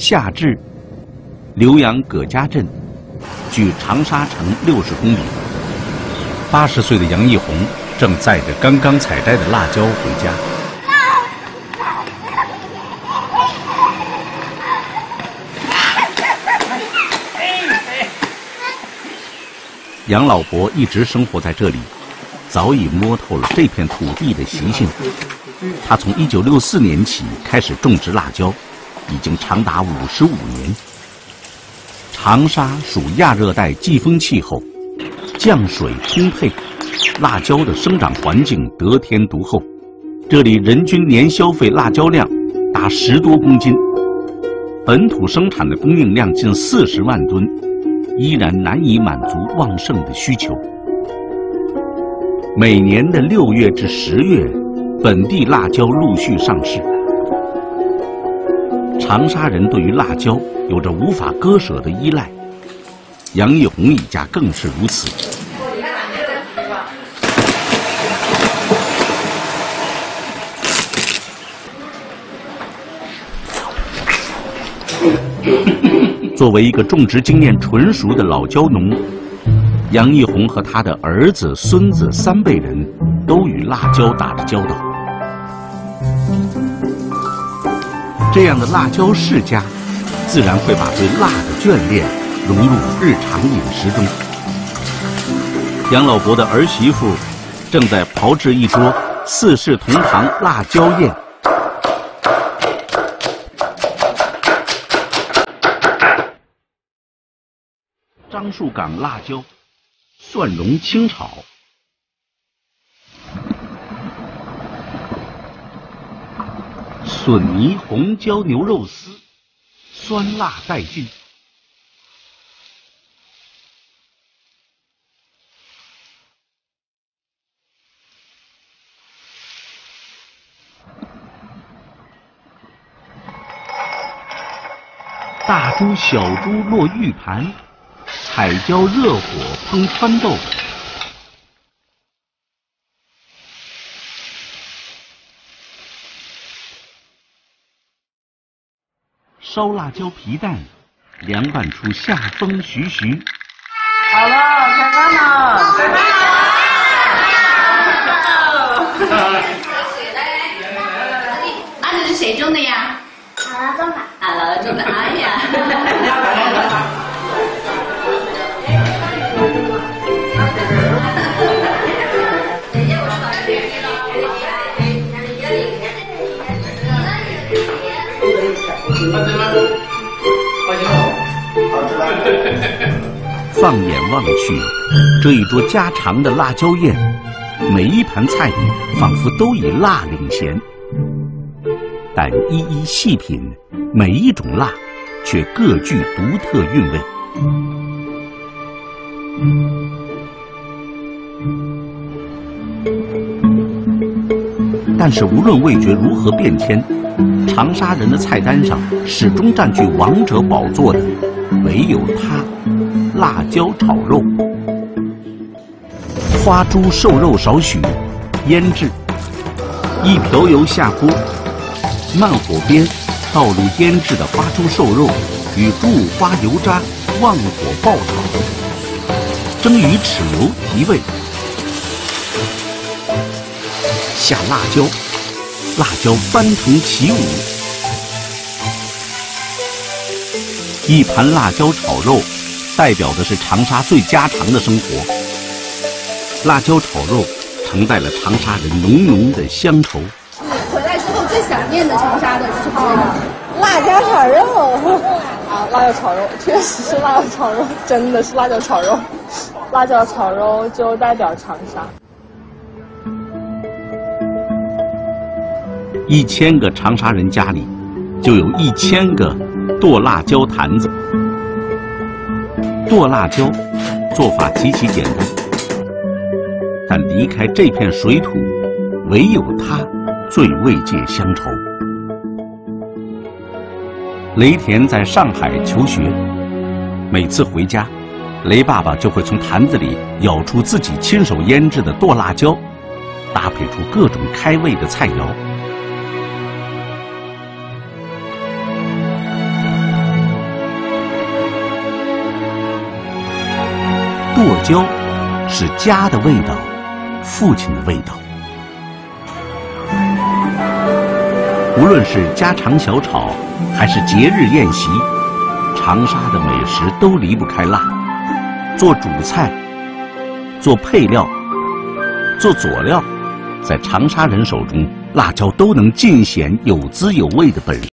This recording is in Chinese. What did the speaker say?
夏至，浏阳葛家镇，距长沙城六十公里。八十岁的杨义红正载着刚刚采摘的辣椒回家。杨老伯一直生活在这里，早已摸透了这片土地的习性。他从1964年起开始种植辣椒，已经长达55年。长沙属亚热带季风气候，降水充沛，辣椒的生长环境得天独厚。这里人均年消费辣椒量达十多公斤，本土生产的供应量近四十万吨，依然难以满足旺盛的需求。每年的六月至十月，本地辣椒陆续上市。长沙人对于辣椒有着无法割舍的依赖，杨义红一家更是如此。作为一个种植经验纯熟的老椒农，杨义红和他的儿子、孙子三辈人都与辣椒打着交道。这样的辣椒世家，自然会把对辣的眷恋融入日常饮食中。杨老伯的儿媳妇正在炮制一桌四世同堂辣椒宴。樟树港辣椒，蒜蓉清炒。笋泥红椒牛肉丝，酸辣带劲。大猪小猪落玉盘，彩椒热火烹川豆。烧辣椒皮蛋，凉拌出夏风徐徐。好了，开饭了！开饭了！啊，你是谁种的呀？姥姥种的。啊，姥姥种的，哎呀！放眼望去，这一桌家常的辣椒宴，每一盘菜里仿佛都以辣领衔。但一一细品，每一种辣，却各具独特韵味。但是无论味觉如何变迁，长沙人的菜单上始终占据王者宝座的，唯有它——辣椒炒肉。花猪瘦肉少许，腌制，一瓢油下锅，慢火煸，倒入腌制的花猪瘦肉，与入花油渣旺火爆炒，蒸鱼豉油提味。下辣椒，辣椒翻腾起舞。一盘辣椒炒肉，代表的是长沙最家常的生活。辣椒炒肉承载了长沙人浓浓的乡愁。回来之后最想念的长沙的是什么？辣椒炒肉。啊，辣椒炒肉确实是辣椒炒肉，真的是辣椒炒肉。辣椒炒肉就代表长沙。一千个长沙人家里，就有一千个剁辣椒坛子。剁辣椒做法极其简单，但离开这片水土，唯有它最慰藉乡愁。雷田在上海求学，每次回家，雷爸爸就会从坛子里舀出自己亲手腌制的剁辣椒，搭配出各种开胃的菜肴。剁椒是家的味道，父亲的味道。无论是家常小炒，还是节日宴席，长沙的美食都离不开辣。做主菜，做配料，做佐料，在长沙人手中，辣椒都能尽显有滋有味的本事。